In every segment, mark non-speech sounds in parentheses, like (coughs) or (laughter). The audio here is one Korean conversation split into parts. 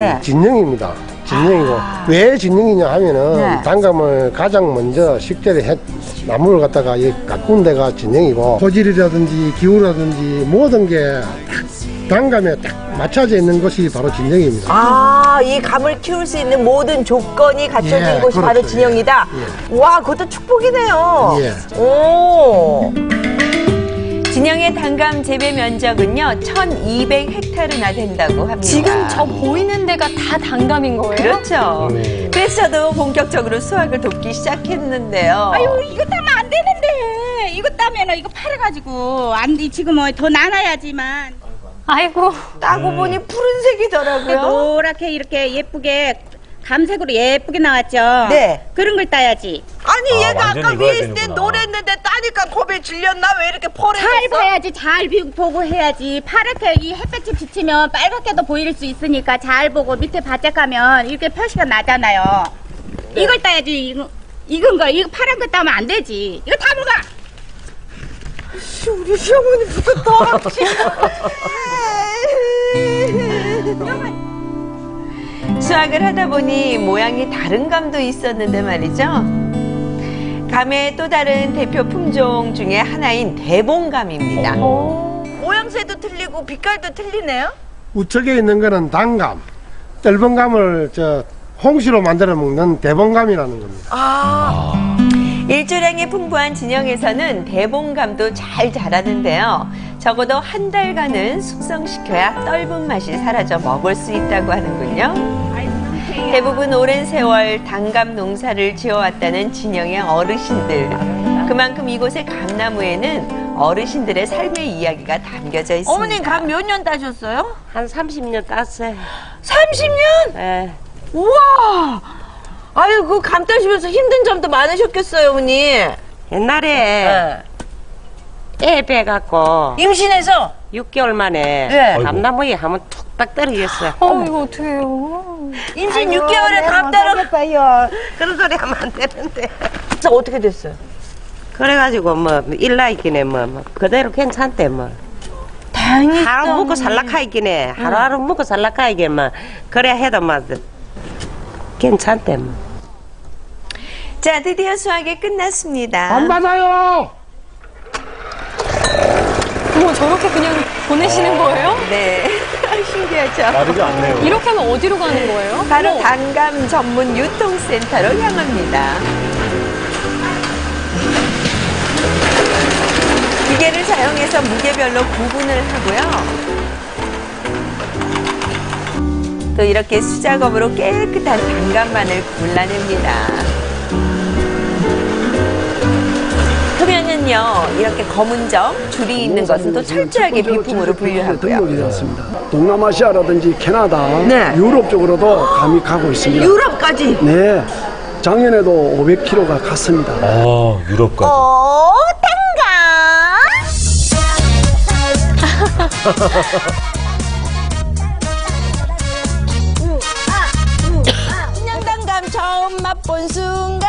네. 진영입니다. 진영이고 왜 진영이냐 하면은 네. 단감을 가장 먼저 식재를 해 나무를 갖다가 이 가꾼 데가 진영이고 소질이라든지 기후라든지 모든 게 단감에 딱 맞춰져 있는 것이 바로 진영입니다. 아, 이 감을 키울 수 있는 모든 조건이 갖춰진 예, 곳이 바로 그렇죠. 진영이다. 와, 그것도 축복이네요. 예. 오. 진영의 단감 재배 면적은요 1,200헥타르나 된다고 합니다. 지금 저 보이는 데가 다 단감인 거예요? 그렇죠. 네. 그래서 저도 본격적으로 수확을 돕기 시작했는데요. 아유 이거 따면 안 되는데 이거 따면 이거 팔아가지고 안돼 지금 뭐더 나눠야지만 아이고. 따고 보니 푸른색이더라고요. 노랗게 이렇게 예쁘게 감색으로 예쁘게 나왔죠 네. 그런 걸 따야지 아니, 아, 얘가 완전히 아까 위에 있을 때. 노랬는데 따 니까 겁에 질렸나? 왜 이렇게 잘 펄해졌어? 봐야지 잘 비- 보고 해야지 파랗게 이 햇볕이 비치면 빨갛게도 보일 수 있으니까 잘 보고 밑에 바짝 가면 이렇게 표시가 나잖아요 네. 이걸 따야지 이거, 익은 거 이거 파란 거 따면 안 되지 이거 다 먹어 우리 시어머니부터 더. 수확을 하다 보니 모양이 다른 감도 있었는데 말이죠. 감의 또 다른 대표 품종 중에 하나인 대봉감입니다. 모양새도 틀리고 빛깔도 틀리네요. 우측에 있는 거는 단감, 떫은 감을 저 홍시로 만들어 먹는 대봉감이라는 겁니다. 아, 일조량이 풍부한 진영에서는 대봉감도 잘 자라는데요. 적어도 한 달간은 숙성시켜야 떫은 맛이 사라져 먹을 수 있다고 하는군요. 대부분 오랜 세월 단감 농사를 지어왔다는 진영의 어르신들. 그만큼 이곳의 감나무에는 어르신들의 삶의 이야기가 담겨져 있습니다. 어머님 감 몇 년 따셨어요? 한 30년 땄어요. 30년? 예. 우와! 아유, 그 감 따시면서 힘든 점도 많으셨겠어요, 어머니. 옛날에 애 빼갖고 임신해서? 6개월 만에 네. 감나무에 한번 툭 딱 떨어졌어. 어, 이거 어떡해요. 임신 6개월에 감 따러. 그런 소리 하면 안 되는데. 그래서 어떻게 됐어요? 그래가지고 뭐 일나있기네 뭐, 뭐 그대로 괜찮대 뭐. 다행히. 하루 먹고 살락하이긴 해. 하루하루 먹고 살락하이게 뭐. 그래야 해도 뭐 괜찮대 뭐. 자, 드디어 수확이 끝났습니다. 안 받아요! 저렇게 그냥 보내시는 거예요? 네. (laughs) 신기하죠? 다르지 않네요. 이렇게 하면 어디로 가는 거예요? 바로 어머, 단감 전문 유통센터로 향합니다. 기계를 사용해서 무게별로 구분을 하고요. 또 이렇게 수작업으로 깨끗한 단감만을 골라냅니다. 흡연은요, 이렇게 검은 점, 줄이 있는 것은 또 철저하게 비품으로 분류하고요. 동남아시아라든지 캐나다, 네. 유럽 쪽으로도 감이 가고 있습니다. 유럽까지. 네, 작년에도 500kg가 갔습니다. 아, 유럽까지. 어. 단감 처음 맛본 순간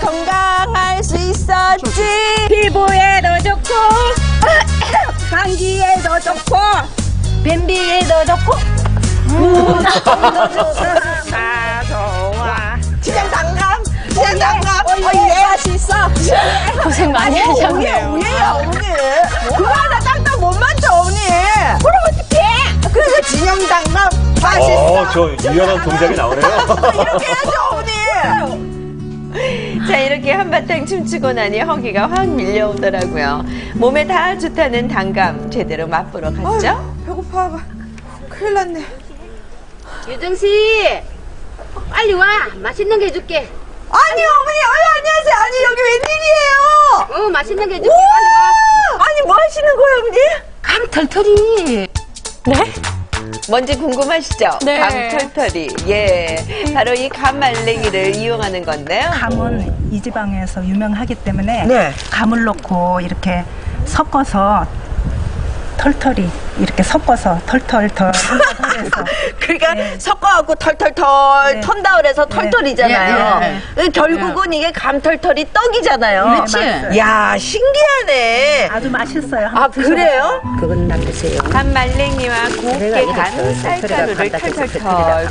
건강할 수 있었지. 피부에도 좋고 (coughs) 감기에도 좋고 변비에도 좋고 다 좋아. 그냥 단감. 그냥 단감. 어, 예. 맛있어. 고생 많이 하셨네요. 우예야, 어머니. 그거 하나 딱딱 못 맞죠, 어머니? 그럼 어떡해? 그래서 진영 단감 맛있어. 어, 저 유연한 동작이 나오네요. 이렇게 해야죠, 어머니. 자, 이렇게 한바탕 춤추고 나니 허기가 확 밀려오더라고요. 몸에 다 좋다는 단감 제대로 맛보러 갔죠? 배고파. 큰일 났네. 유정 씨 빨리 와 맛있는 게 해줄게 아니, 어머니, 아유, 안녕하세요. 아니, 여기 웬일이에요? 어 맛있는 게 해줄게! 아니, 뭐 하시는 거예요, 어머니? 감 털털이 네? 뭔지 궁금하시죠? 네. 감털털이. 예. 바로 이 감말랭이를 이용하는 건데요. 감은 이 지방에서 유명하기 때문에 네. 감을 넣고 이렇게 섞어서 털털이 이렇게 섞어서 털털털 해서 (laughs) 그러니까 네. 섞어갖고 털털털 네. 턴다 그래서 털털이잖아요. 네, 그 결국은 이게 감털털이 떡이잖아요. 그렇지. 맞아요. 야 신기하네. 아주 맛있어요. 아 한번 드셔보세요. 그래요? 그건 놔두세요. 간 말랭이와 곱게 간 털- 쌀가루를 털털털